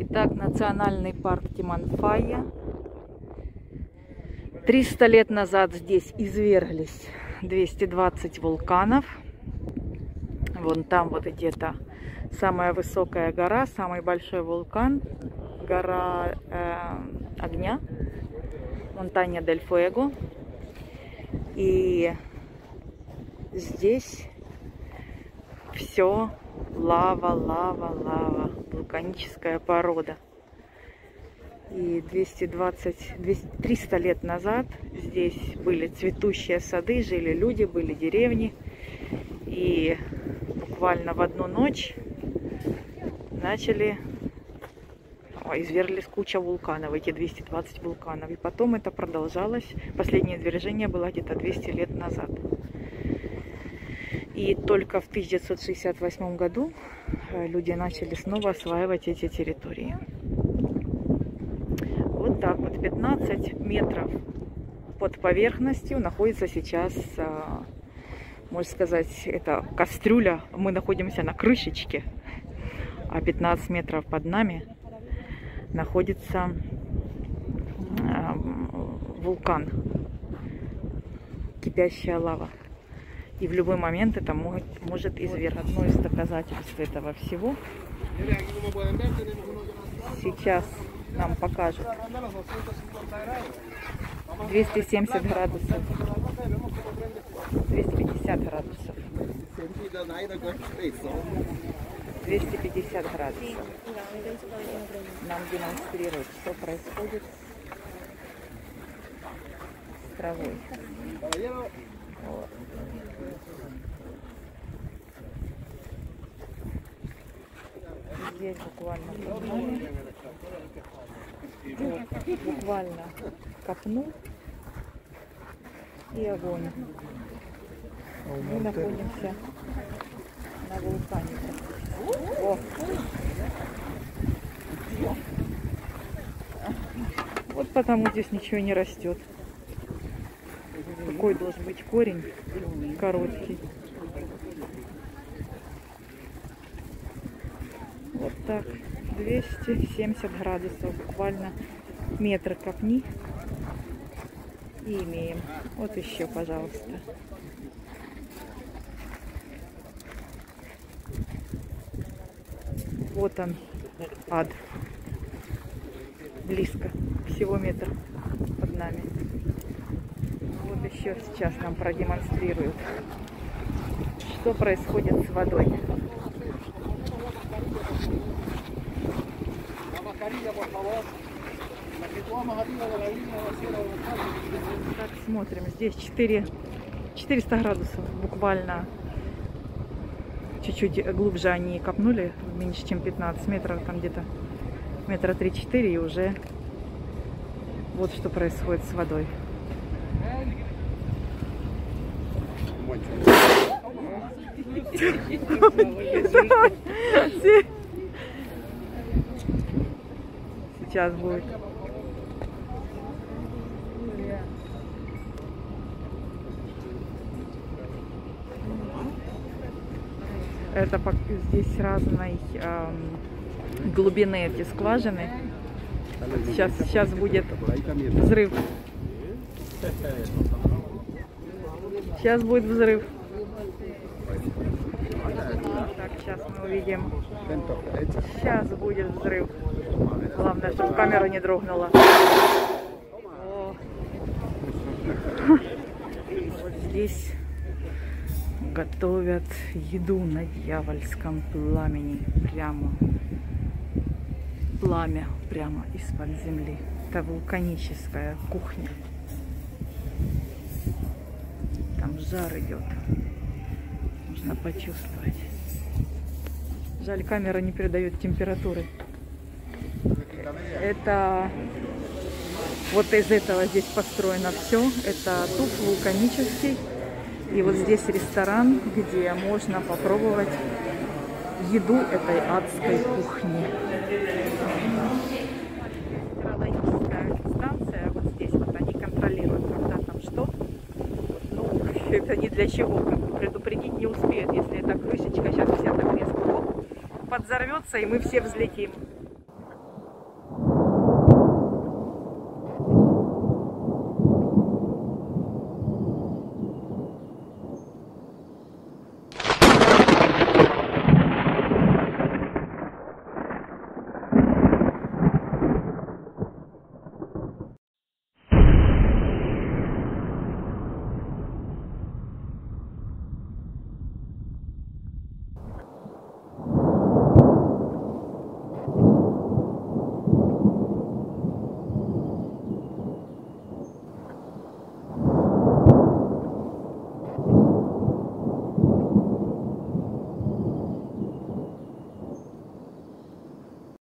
Итак, национальный парк Тиманфая. 300 лет назад здесь изверглись 220 вулканов. Вон там вот где-то самая высокая гора, самый большой вулкан, гора э, огня, Монтанья дель Фуэго. И здесь все лава, лава, лава, вулканическая порода. И 220, 200, 300 лет назад здесь были цветущие сады, жили люди, были деревни. И буквально в одну ночь начали изверлись куча вулканов, эти 220 вулканов. И потом это продолжалось. Последнее извержение было где-то 200 лет назад. И только в 1968 году э, люди начали снова осваивать эти территории. Вот так вот, 15 метров под поверхностью находится сейчас, э, можно сказать, это кастрюля. Мы находимся на крышечке, а 15 метров под нами находится э, вулкан, кипящая лава. И в любой момент это может, может извергнуть. Одно из доказательств этого всего. Сейчас нам покажут 270 градусов. 250 градусов. 250 градусов. Нам демонстрируют, что происходит с травой. Здесь буквально копнули. Вот, буквально копнул и огонь. Мы находимся на вулкане. О. Вот потому здесь ничего не растет. Какой должен быть корень короткий. Вот так. 270 градусов. Буквально метр копни. И имеем. Вот еще, пожалуйста. Вот он, ад. Близко. Всего метр под нами. Еще сейчас нам продемонстрируют, что происходит с водой. Так, смотрим. Здесь 4, 400 градусов буквально. Чуть-чуть глубже они копнули, меньше чем 15 метров, там где-то метра 3-4 и уже вот что происходит с водой. Сейчас будет. Это здесь разной эм, глубины эти скважины. Сейчас, сейчас будет взрыв. Сейчас будет взрыв. Так, сейчас мы увидим. Сейчас будет взрыв. Главное, чтобы камера не дрогнула. О. Вот здесь готовят еду на дьявольском пламени. Прямо пламя прямо из-под земли. Это вулканическая кухня. Там жар идет. Можно почувствовать. Жаль, камера не передает температуры. Это вот из этого здесь построено все. Это туф вулканический. И вот здесь ресторан, где можно попробовать еду этой адской кухни. Ну, это ни для чего, предупредить не успеют, если эта крышечка сейчас вся так резко подзорвется, и мы все взлетим.